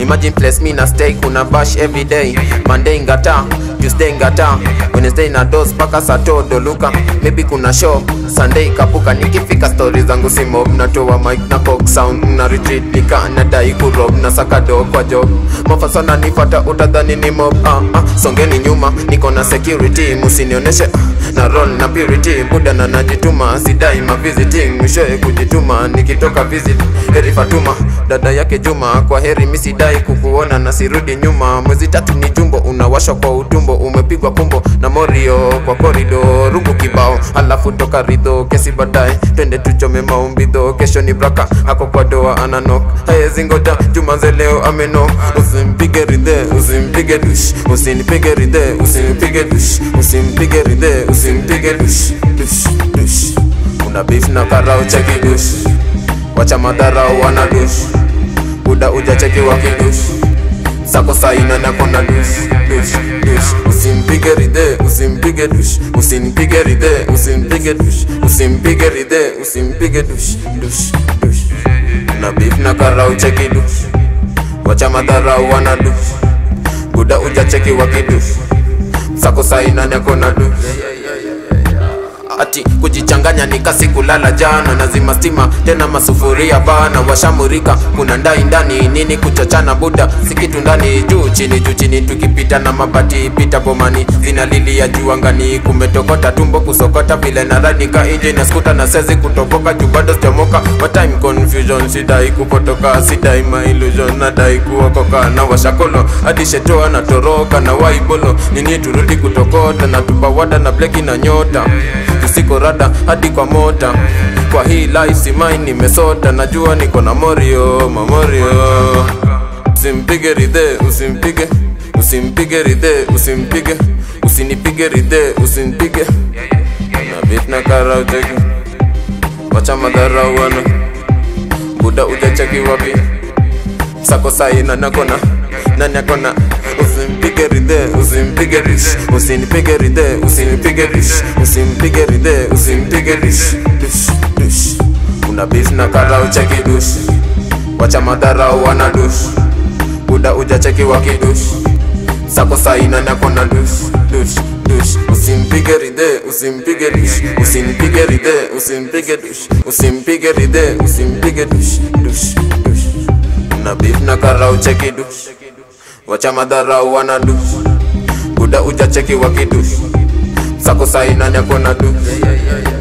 Imagine place me na stay kuna bash every day. Monday ngata, Tuesday ngata Wednesday na dos paka sato luka. Maybe kuna show, Sunday kapuka Nikifika stories zangu simo, Natoa mic na cock sound na retreat Nika nadai kurob na saka do kwa job. Mafasana nifata utadhani ni mob ah, ah. Songeni nyuma, niko na security Musinioneshe ah, na roll na purity Buda na najituma, sidai ma visiting Mwishoe kujituma, nikitoka visit. Heri Fatuma, dada yake Juma. Kwa heri misidai kukuona na sirudi nyuma. Mwezi tatu ni jumbo, unawashwa kwa utumbo Umepigwa kumbo na morio kwa korido Rungu kibao, alafu toka ridho Kesi baadaye, twende tuchome maumbidho Kesho ni braka, ako kwa doa ananok Haezi ngoja, Jumanze leo ameno Usimpige ridhe, usimpige dush. Usinipige ridhe, usinipige dush. Usimpige ridhe, usimpige dush. Una beef na karao cheki dush. Wacha madharau wana dush. Buda uja cheki wakidush Sako saina na kona dush Dush, dush Usimpige ride usimpige dush Usinipige ride usimpige dush Usimpige ride usimpige dush Dush, dush na beef na karau cheki dush Wacha madharau wana dush Buda uja cheki wakidush Sako saina na kona dush ati kujichanganya nikasi kulala jana nazima stima tena masufuria bana washamurika. Kuna ndai ndani nini kuchachana buda sikitu ndani juu chini juu chini tukipita na mabati pita bomani zinalilia juu angani kumetokota tumbo kusokota vile na radika inje na skuta na sezi kutoboka juu bado sijamoka What time confusion sidai kupotoka sidai my illusion nadai kuokoka. Na washakolo hadi shetoa na toroka na waibolo. Nini turudi kutokota na tubawada na bleki na nyota. Tusiko rada hadi kwa mota kwa hii life simai nimesota najua niko na morio mamorio usimpige ridhe usimpige. Usimpige ridhe usimpige. Usinipige ridhe usinipige na bit na karau cheki wacha madhara wana buda ujacheki wapi? Sako saina nakona. Nani akona usimpige ridhe usinipige rish usinipige ridhe usinipige rish usinipige ridhe usinipige rish dush dush. Una beef na karau cheki dush. Wacha madharau wana dush. Buda uja cheki wakidush sako saina nakona dush dush dush. Usimpige ridhe usimpige usinipige dush. Usimpige ridhe usimpige dush dush dush. Una beef na karau cheki dush wacha madharau wana du buda uja cheki wakidush sako saina yeah, dush